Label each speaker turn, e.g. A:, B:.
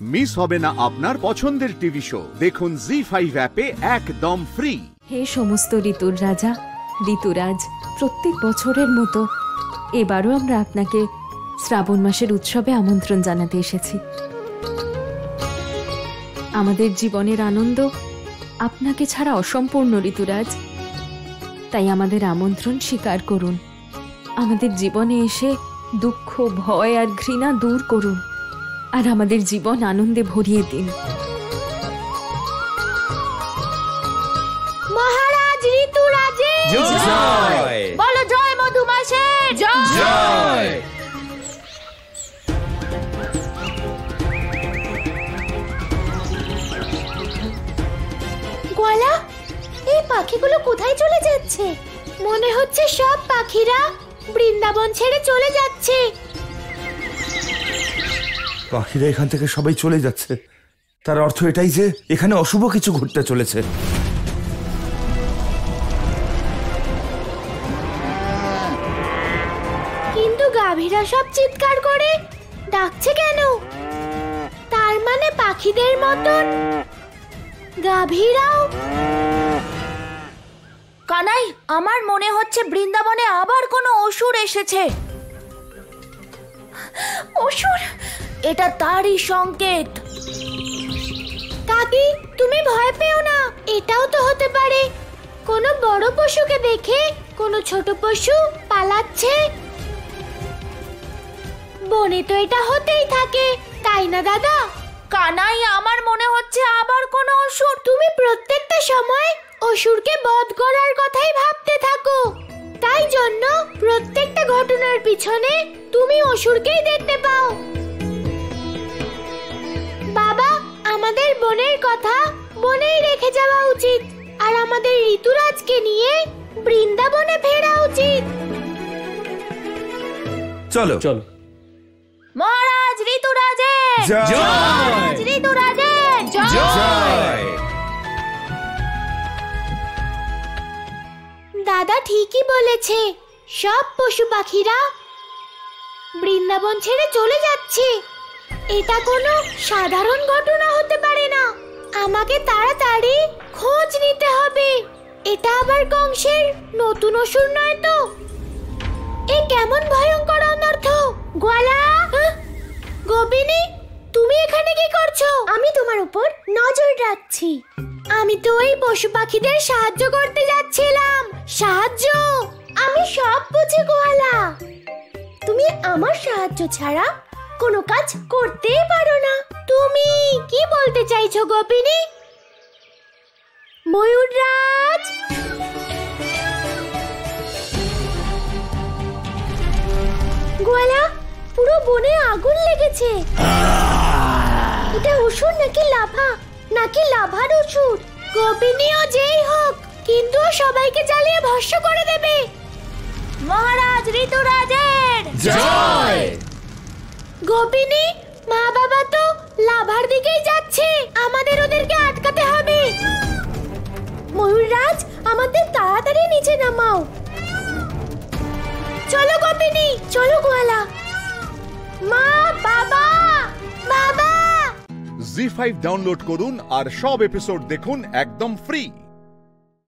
A: Miss হবে না আপনার পছন্দের টিভি শো। দেখুন জি ফাইভ অ্যাপে একদম ফ্রি
B: হে সমস্ত ঋতুর রাজা, ঋতুরাজ, প্রত্যেক বছরের মতো এবারও আমরা আপনাকে শ্রাবণ মাসের উৎসবে আমন্ত্রণ জানাতে এসেছি। আমাদের জীবনের আনন্দ আপনাকে ছাড়া অসম্পূর্ণ, ঋতুরাজ। তাই আমাদের আমন্ত্রণ স্বীকার করুন। আমাদের জীবনে এসে দুঃখ, ভয় আর ঘৃণা দূর করুন। আর আমাদের জীবন আনন্দে ভরিয়ে দিন।
C: মহারাজ ঋতুরাজে বলো জয় মধুমাসের
D: জয়!
C: গোয়ালা এই পাখিগুলো কোথায় চলে যাচ্ছে? মনে হচ্ছে সব পাখিরা বৃন্দাবন ছেড়ে চলে যাচ্ছে।
D: পাখিরা এখান থেকে সবাই চলে যাচ্ছে। তার অর্থ এটাই যে এখানে অশুভ কিছু ঘটতে চলেছে।
C: কিন্তু গাভীরা সব চিৎকার করে ডাকছে কেন? তার মানে পাখিদের মতন গাভীরাও? কানাই আমার মনে হচ্ছে বৃন্দাবনে আবার কোনো অসুর এসেছে। অসুর? এটা তারই সংকেত। কাকি তুমি ভয় পেও না এটাও তো হতে পারে। কোনো বড় পশুকে দেখে কোনো ছোট পশু পালাচ্ছে। বনে তো এটা হতেই থাকে তাই না দাদা? কানাই আমার মনে হচ্ছে আবার কোন অসুর। তুমি প্রত্যেকটা সময় অসুরকে বধ করার কথাই ভাবতে থাকো। তাই জন্য প্রত্যেকটা ঘটনার পিছনে তুমি অসুরকেই দেখতে পাও। আমাদের বনের কথা বনেই রেখে যাওয়া উচিত। আর আমাদের ঋতুরাজকে নিয়ে বৃন্দাবনে ফেরা উচিত।
D: চলো।
E: চলো।
C: মহারাজ ঋতুরাজের।
D: জয়!
C: ঋতুরাজের।
D: জয়।
C: দাদা ঠিকই বলেছে সব পশু পাখিরা বৃন্দাবন ছেড়ে চলে যাচ্ছে। এটা কোনো সাধারণ ঘটনা হতে পারে না। আমাকে তাড়াতাড়ি খোঁজ নিতে হবে। এটা আবার কংসের নতুন অসুর নয় তো? এ কেমন ভয়ঙ্কর অনর্থ। গোয়ালা! গোবিনী তুমি এখানে কি করছ? আমি তোমার উপর নজর রাখছি। আমি তো ওই পশু পাখিদের সাহায্য করতে যাচ্ছিলাম। সাহায্য? আমি সব বুঝি গোয়ালা। তুমি আমার সাহায্য ছাড়া কোনো কাজ করতেই পারো না। তুমি কি বলতে চাইছো, গোপিনী? ময়ূররাজ! গোয়ালা, পুরো বনে আগুন লেগেছে। এটা অসুর নাকি লাভা? নাকি লাভার অসুর গোপিনীও যেই হোক, কিন্তু সবাইকে জ্বালিয়ে ভস্য করে দেবে। মহারাজ, ঋতুরাজের!
D: জয়!
C: গোপিনী, মা বাবা তো লাভার দিকেই যাচ্ছে। আমাদের ওদেরকে আটকাতে হবে। ময়ূররাজ, আমাদের তাড়াতাড়ি নিচে নামাও। চলো গোপিনী, চলো গোয়ালা। মা, বাবা বাবা!
A: জি ফাইভ ডাউনলোড করুন আর সব এপিসোড দেখুন একদম ফ্রি।